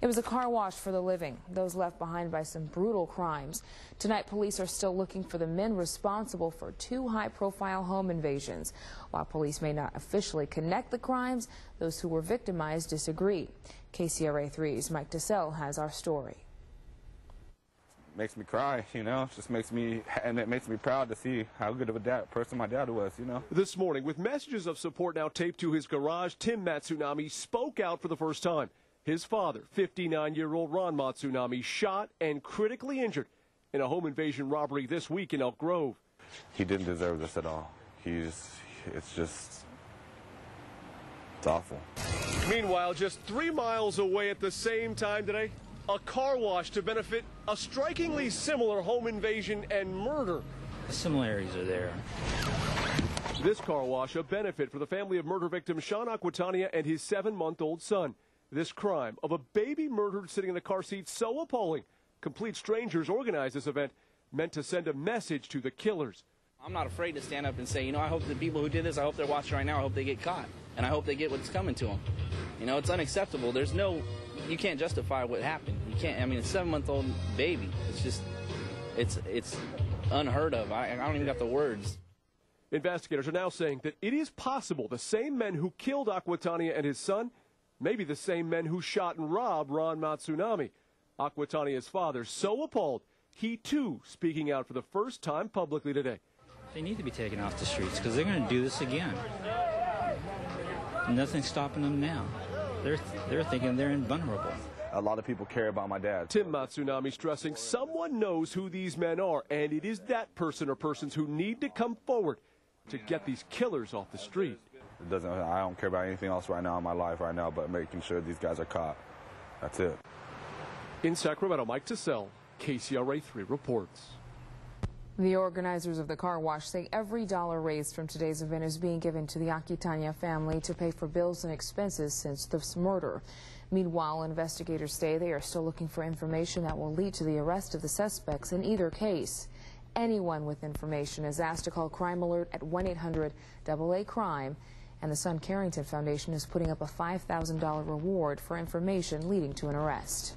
It was a car wash for the living, those left behind by some brutal crimes. Tonight, police are still looking for the men responsible for two high-profile home invasions. While police may not officially connect the crimes, those who were victimized disagree. KCRA 3's Mike TeSelle has our story. Makes me cry, you know. Just makes me, and it makes me proud to see how good of a dad, person my dad was, you know. This morning, with messages of support now taped to his garage, Tim Matsunami spoke out for the first time. His father, 59-year-old Ron Matsunami, shot and critically injured in a home invasion robbery this week in Elk Grove. He didn't deserve this at all. He's, it's just, it's awful. Meanwhile, just three miles away at the same time today, a car wash to benefit a strikingly similar home invasion and murder. The similarities are there. This car wash, a benefit for the family of murder victim Sean Aquitania and his seven-month-old son. This crime of a baby murdered sitting in the car seat so appalling, complete strangers organized this event meant to send a message to the killers. I'm not afraid to stand up and say, you know, I hope the people who did this, I hope they're watching right now, I hope they get caught. And I hope they get what's coming to them. You know, it's unacceptable. There's no, you can't justify what happened. You can't, I mean, a seven month old baby. It's just, it's, it's unheard of. I, I don't even got the words. Investigators are now saying that it is possible the same men who killed Aquitania and his son Maybe the same men who shot and robbed Ron Matsunami. Aquitania's father so appalled, he too speaking out for the first time publicly today. They need to be taken off the streets because they're going to do this again. Nothing's stopping them now. They're, they're thinking they're invulnerable. A lot of people care about my dad. Tim Matsunami stressing someone knows who these men are, and it is that person or persons who need to come forward to get these killers off the street. It doesn't. I don't care about anything else right now in my life right now, but making sure these guys are caught. That's it. In Sacramento, Mike TeSelle, KCRA 3 reports. The organizers of the car wash say every dollar raised from today's event is being given to the Aquitania family to pay for bills and expenses since this murder. Meanwhile, investigators say they are still looking for information that will lead to the arrest of the suspects in either case. Anyone with information is asked to call Crime Alert at 1-800-AA-CRIME and the Son Carrington Foundation is putting up a $5,000 reward for information leading to an arrest.